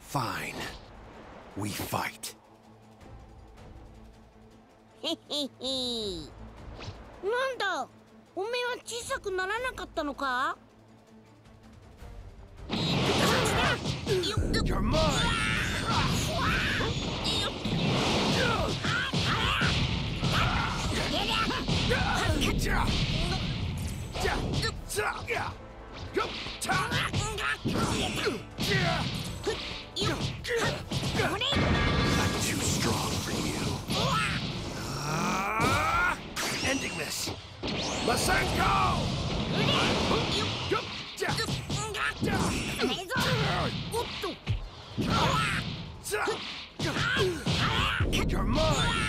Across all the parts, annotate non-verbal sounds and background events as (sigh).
Fine. We fight. へへへなんだおめえは小さくならなかったのか You're mine! Not too strong for you. Ending this. Masenko! You're mine!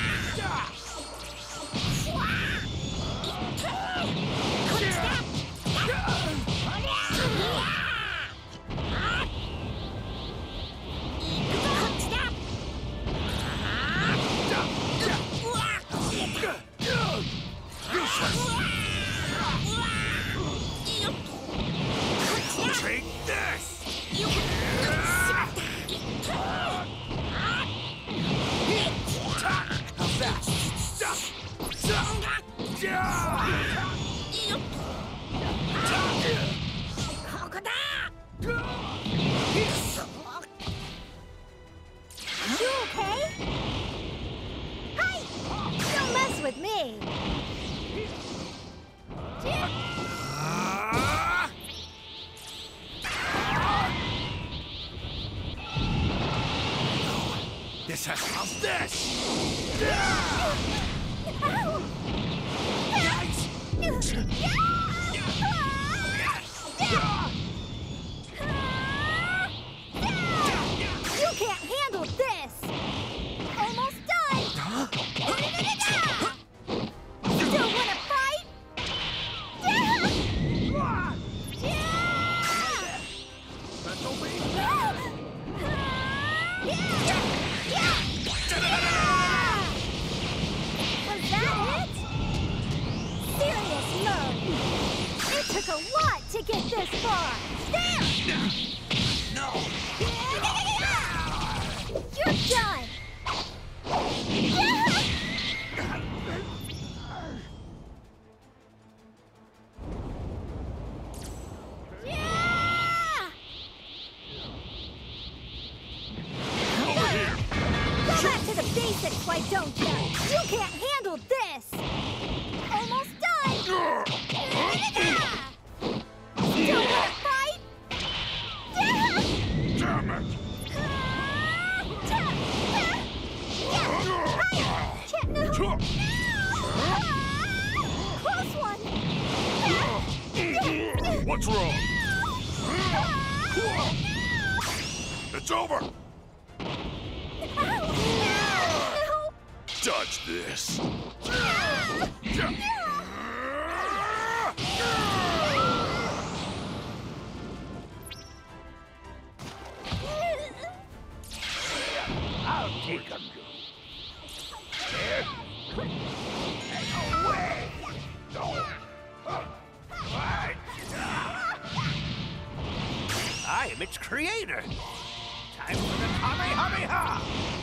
Has how's this? You (laughs) basics, why don't you? You can't handle this! Almost done! Still wanna fight? Damn it! Close one! What's wrong? It's over! Dodge this! I am its creator. Time for the Kamehameha!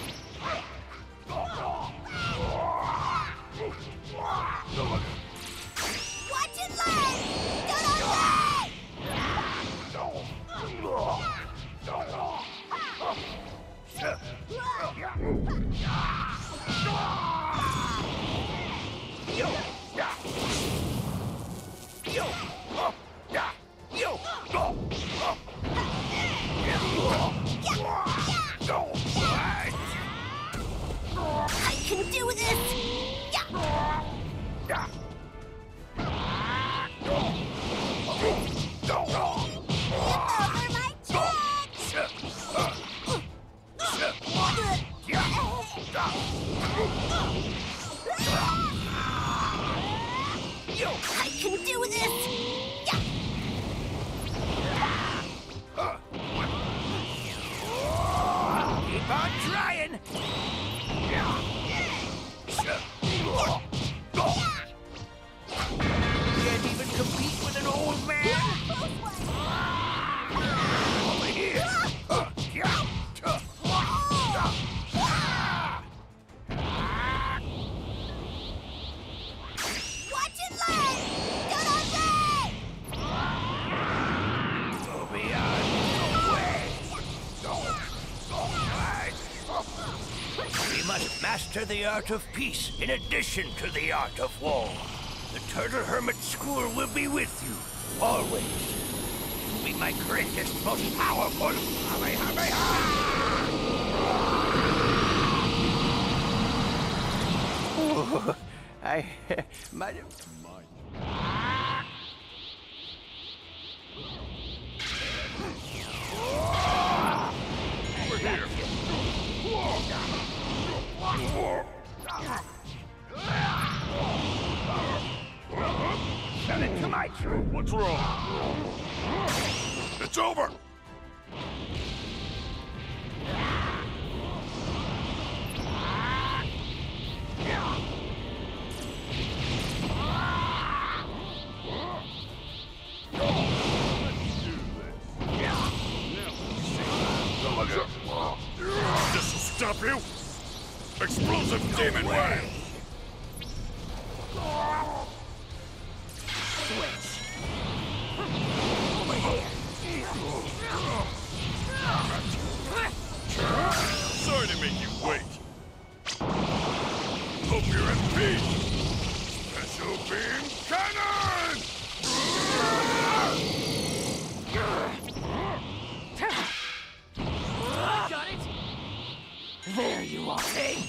I can do this! Over must master the art of peace in addition to the art of war. The Turtle Hermit School will be with you, always. You'll be my greatest, most powerful. (laughs) I (laughs) might. What's wrong? It's over! Beam cannon! Got it? There you are. Take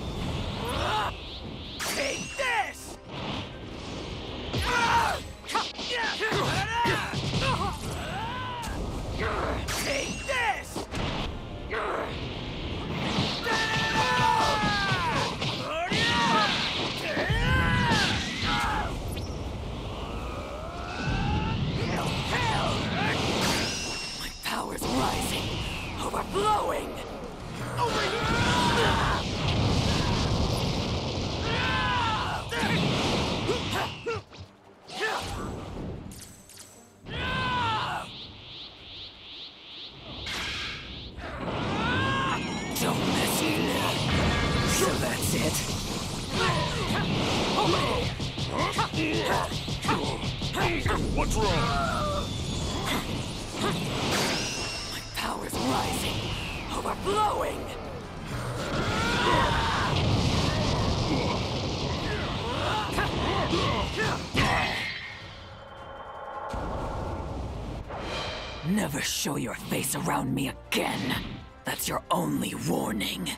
What's wrong? My power's rising, overflowing. Never show your face around me again. That's your only warning.